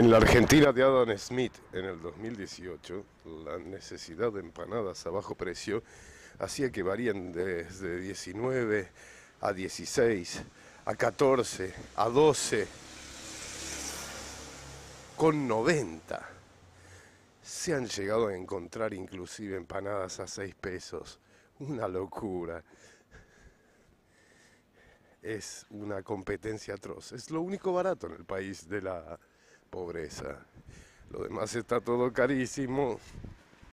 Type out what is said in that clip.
En la Argentina de Adam Smith en el 2018, la necesidad de empanadas a bajo precio hacía que varían desde 19 a 16, a 14, a 12, con 90. Se han llegado a encontrar inclusive empanadas a 6 pesos. Una locura. Es una competencia atroz. Es lo único barato en el país de la pobreza. Lo demás está todo carísimo